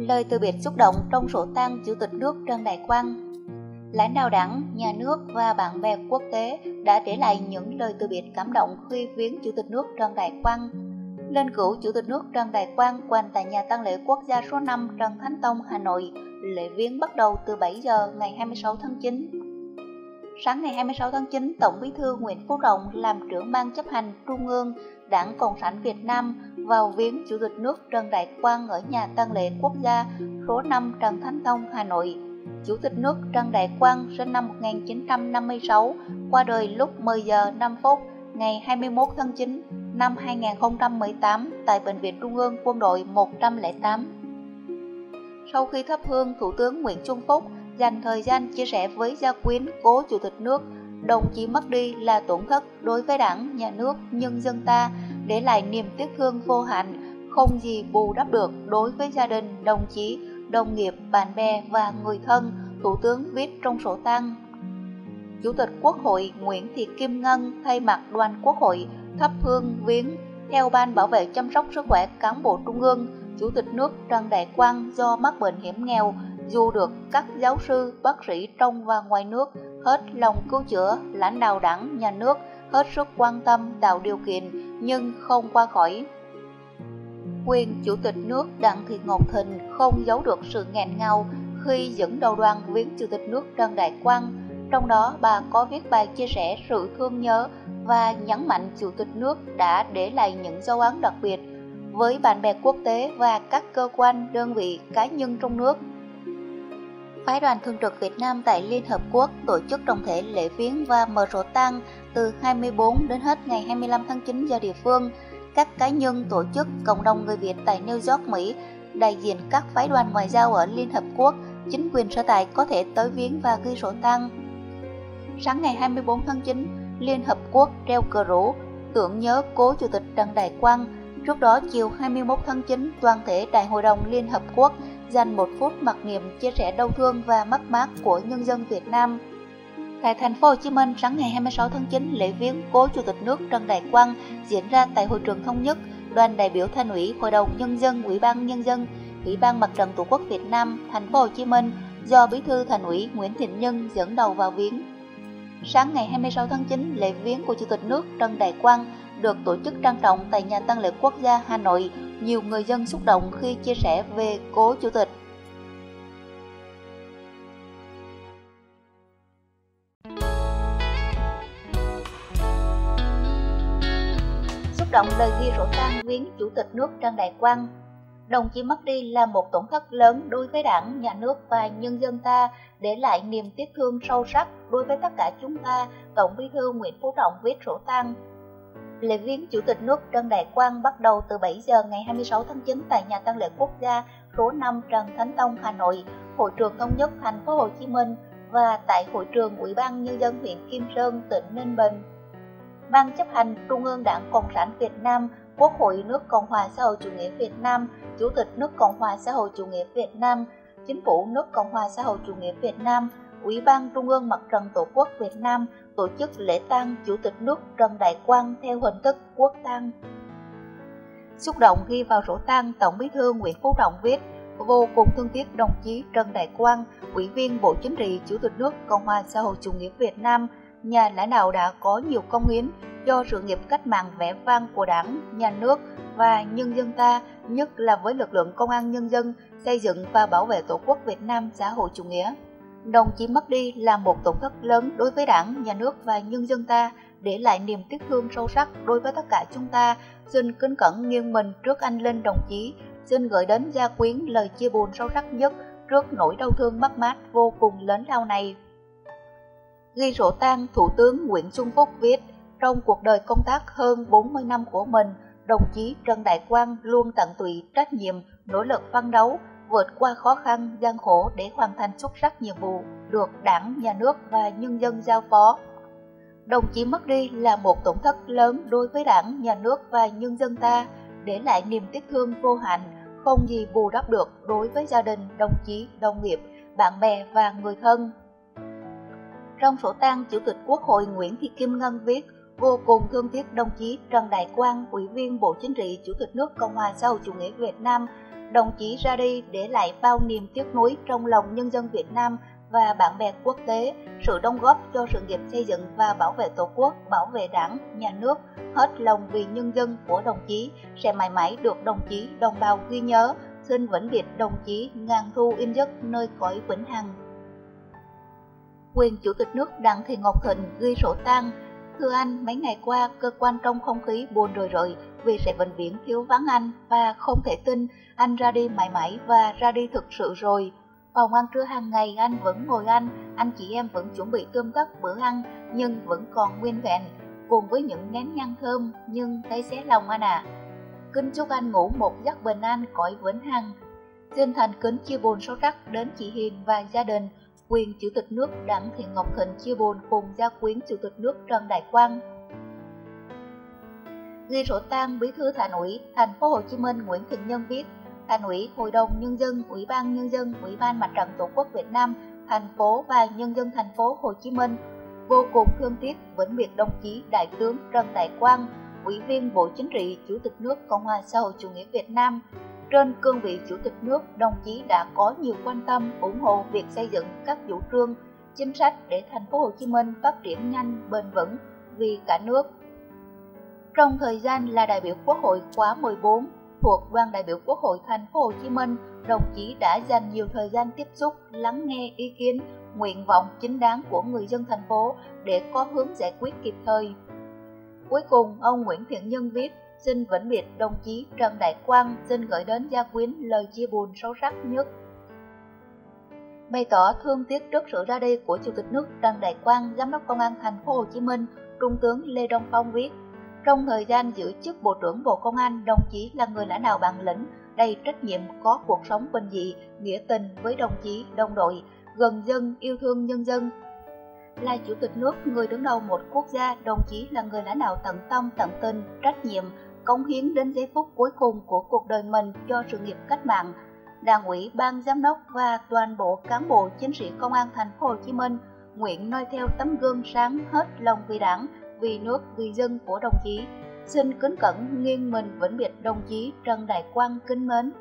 Lời từ biệt xúc động trong sổ tang Chủ tịch nước Trần Đại Quang Lãnh đạo đảng, nhà nước và bạn bè quốc tế đã để lại những lời từ biệt cảm động khi viếng Chủ tịch nước Trần Đại Quang. linh cữu Chủ tịch nước Trần Đại Quang quanh tại nhà tang lễ quốc gia số 5 Trần Thánh Tông, Hà Nội. Lễ viếng bắt đầu từ 7 giờ ngày 26 tháng 9. Sáng ngày 26 tháng 9, Tổng Bí thư Nguyễn Phú Trọng làm trưởng ban chấp hành Trung ương Đảng Cộng sản Việt Nam vào viếng Chủ tịch nước Trần Đại Quang ở nhà tang lễ quốc gia số 5 Trần Thánh Tông, Hà Nội. Chủ tịch nước Trần Đại Quang sinh năm 1956, qua đời lúc 10 giờ 5 phút ngày 21 tháng 9 năm 2018 tại Bệnh viện Trung ương Quân đội 108. Sau khi thắp hương, Thủ tướng Nguyễn Xuân Phúc dành thời gian chia sẻ với gia quyến cố Chủ tịch nước đồng chí mất đi là tổn thất đối với đảng, nhà nước, nhân dân ta, để lại niềm tiếc thương vô hạn, không gì bù đắp được đối với gia đình, đồng chí, đồng nghiệp, bạn bè và người thân, Thủ tướng viết trong sổ tang. Chủ tịch Quốc hội Nguyễn Thị Kim Ngân thay mặt đoàn Quốc hội thắp hương viếng theo Ban Bảo vệ chăm sóc sức khỏe cán bộ Trung ương, Chủ tịch nước Trần Đại Quang do mắc bệnh hiểm nghèo, dù được các giáo sư, bác sĩ trong và ngoài nước hết lòng cứu chữa, lãnh đạo đảng, nhà nước hết sức quan tâm tạo điều kiện nhưng không qua khỏi. Quyền Chủ tịch nước Đặng Thị Ngọc Thịnh không giấu được sự nghẹn ngào khi dẫn đầu đoàn viếng Chủ tịch nước Trần Đại Quang. Trong đó, bà có viết bài chia sẻ sự thương nhớ và nhấn mạnh Chủ tịch nước đã để lại những dấu ấn đặc biệt với bạn bè quốc tế và các cơ quan, đơn vị, cá nhân trong nước Phái đoàn Thường trực Việt Nam tại Liên Hợp Quốc tổ chức trọng thể lễ viếng và mở sổ tang từ 24 đến hết ngày 25 tháng 9 giờ địa phương. Các cá nhân, tổ chức, cộng đồng người Việt tại New York, Mỹ, đại diện các phái đoàn ngoại giao ở Liên Hợp Quốc, chính quyền sở tại có thể tới viếng và ghi sổ tang. Sáng ngày 24 tháng 9, Liên Hợp Quốc treo cờ rủ tưởng nhớ cố Chủ tịch Trần Đại Quang. Trước đó, chiều 21 tháng 9, toàn thể Đại hội đồng Liên Hợp Quốc dành một phút mặc niệm chia sẻ đau thương và mất mát của nhân dân Việt Nam. Tại thành phố Hồ Chí Minh, sáng ngày 26 tháng 9, lễ viếng cố Chủ tịch nước Trần Đại Quang diễn ra tại hội trường Thống nhất, đoàn đại biểu Thành ủy, Hội đồng nhân dân, Ủy ban nhân dân, Ủy ban Mặt trận Tổ quốc Việt Nam, thành phố Hồ Chí Minh do Bí thư Thành ủy Nguyễn Thịnh Nhân dẫn đầu vào viếng. Sáng ngày 26 tháng 9, lễ viếng của Chủ tịch nước Trần Đại Quang được tổ chức trang trọng tại nhà tăng lễ quốc gia Hà Nội, nhiều người dân xúc động khi chia sẻ về cố chủ tịch. Xúc động lời ghi sổ tang viếng Chủ tịch nước Trần Đại Quang đồng chí mất đi là một tổn thất lớn đối với đảng, nhà nước và nhân dân ta, để lại niềm tiếc thương sâu sắc đối với tất cả chúng ta, Tổng bí thư Nguyễn Phú Trọng viết sổ tang Lễ viếng Chủ tịch nước Trần Đại Quang bắt đầu từ 7 giờ ngày 26 tháng 9 tại nhà tăng lễ quốc gia số 5 Trần Thánh Tông, Hà Nội, hội trường thống nhất thành phố Hồ Chí Minh và tại hội trường Ủy ban nhân dân huyện Kim Sơn, tỉnh Ninh Bình. Ban chấp hành Trung ương Đảng Cộng sản Việt Nam, Quốc hội nước Cộng hòa xã hội chủ nghĩa Việt Nam, Chủ tịch nước Cộng hòa xã hội chủ nghĩa Việt Nam, Chính phủ nước Cộng hòa xã hội chủ nghĩa Việt Nam, Ủy ban Trung ương Mặt trận Tổ quốc Việt Nam tổ chức lễ tang Chủ tịch nước Trần Đại Quang theo hình thức quốc tang. Xúc động ghi vào sổ tang, Tổng Bí thư Nguyễn Phú Trọng viết: vô cùng thương tiếc đồng chí Trần Đại Quang, Ủy viên Bộ Chính trị, Chủ tịch nước Cộng hòa xã hội chủ nghĩa Việt Nam, nhà lãnh đạo đã có nhiều công hiến cho sự nghiệp cách mạng vẻ vang của Đảng, nhà nước và nhân dân ta, nhất là với lực lượng công an nhân dân xây dựng và bảo vệ Tổ quốc Việt Nam xã hội chủ nghĩa đồng chí mất đi là một tổn thất lớn đối với đảng, nhà nước và nhân dân ta, để lại niềm tiếc thương sâu sắc đối với tất cả chúng ta. Xin kính cẩn nghiêng mình trước anh linh đồng chí, xin gửi đến gia quyến lời chia buồn sâu sắc nhất trước nỗi đau thương mất mát vô cùng lớn lao này. Ghi sổ tang Thủ tướng Nguyễn Xuân Phúc viết, trong cuộc đời công tác hơn 40 năm của mình, đồng chí Trần Đại Quang luôn tận tụy trách nhiệm, nỗ lực phấn đấu, vượt qua khó khăn, gian khổ để hoàn thành xuất sắc nhiệm vụ được đảng, nhà nước và nhân dân giao phó. Đồng chí mất đi là một tổn thất lớn đối với đảng, nhà nước và nhân dân ta, để lại niềm tiếc thương vô hạn, không gì bù đắp được đối với gia đình, đồng chí, đồng nghiệp, bạn bè và người thân. Trong sổ tang Chủ tịch Quốc hội Nguyễn Thị Kim Ngân viết, vô cùng thương tiếc đồng chí Trần Đại Quang, Ủy viên Bộ Chính trị, Chủ tịch nước Cộng hòa xã hội chủ nghĩa Việt Nam. Đồng chí ra đi để lại bao niềm tiếc nuối trong lòng nhân dân Việt Nam và bạn bè quốc tế, sự đóng góp cho sự nghiệp xây dựng và bảo vệ Tổ quốc, bảo vệ Đảng, Nhà nước, hết lòng vì nhân dân của đồng chí sẽ mãi mãi được đồng chí đồng bào ghi nhớ, xin vĩnh biệt đồng chí ngàn thu in giấc nơi cõi vĩnh hằng. Quyền Chủ tịch nước Đặng Thị Ngọc Thịnh ghi sổ tang Thưa anh, mấy ngày qua cơ quan trong không khí buồn rồi rồi vì sẽ bệnh viện thiếu vắng anh và không thể tin anh ra đi mãi mãi và ra đi thực sự rồi. Phòng ăn trưa hàng ngày anh vẫn ngồi ăn, anh chị em vẫn chuẩn bị cơm tất bữa ăn nhưng vẫn còn nguyên vẹn cùng với những nén nhang thơm nhưng thấy xé lòng anh à. Kính chúc anh ngủ một giấc bình an cõi vĩnh hằng. Xin thành kính chia buồn sâu sắc đến chị Hiền và gia đình quyền Chủ tịch nước Đặng Thị Ngọc Thịnh chia buồn cùng gia quyến Chủ tịch nước Trần Đại Quang. Ghi sổ tang Bí thư Thành ủy Thành phố Hồ Chí Minh Nguyễn Thịnh Nhân viết: Thành ủy, Hội đồng nhân dân, Ủy ban nhân dân, Ủy ban Mặt trận Tổ quốc Việt Nam, thành phố và nhân dân thành phố Hồ Chí Minh vô cùng thương tiếc vĩnh biệt đồng chí Đại tướng Trần Đại Quang, Ủy viên Bộ Chính trị, Chủ tịch nước Cộng hòa xã hội chủ nghĩa Việt Nam trên cương vị Chủ tịch nước, đồng chí đã có nhiều quan tâm, ủng hộ việc xây dựng các chủ trương, chính sách để thành phố Hồ Chí Minh phát triển nhanh, bền vững vì cả nước. Trong thời gian là đại biểu Quốc hội khóa 14 thuộc đoàn đại biểu Quốc hội thành phố Hồ Chí Minh, đồng chí đã dành nhiều thời gian tiếp xúc, lắng nghe ý kiến, nguyện vọng chính đáng của người dân thành phố để có hướng giải quyết kịp thời. Cuối cùng, ông Nguyễn Thiện Nhân viết xin vĩnh biệt đồng chí Trần Đại Quang xin gửi đến gia quyến lời chia buồn sâu sắc nhất. Bày tỏ thương tiếc trước sự ra đi của Chủ tịch nước Trần Đại Quang, Giám đốc Công an Thành phố Hồ Chí Minh, Trung tướng Lê Đông Phong viết: Trong thời gian giữ chức Bộ trưởng Bộ Công an, đồng chí là người lãnh đạo bản lĩnh, đầy trách nhiệm, có cuộc sống bình dị, nghĩa tình với đồng chí, đồng đội, gần dân, yêu thương nhân dân, là chủ tịch nước, người đứng đầu một quốc gia, đồng chí là người lãnh đạo tận tâm, tận tình, trách nhiệm, cống hiến đến giây phút cuối cùng của cuộc đời mình cho sự nghiệp cách mạng. Đảng ủy, ban giám đốc và toàn bộ cán bộ chiến sĩ công an thành phố Hồ Chí Minh nguyện noi theo tấm gương sáng hết lòng vì đảng, vì nước, vì dân của đồng chí. Xin kính cẩn nghiêng mình vĩnh biệt đồng chí Trần Đại Quang kính mến.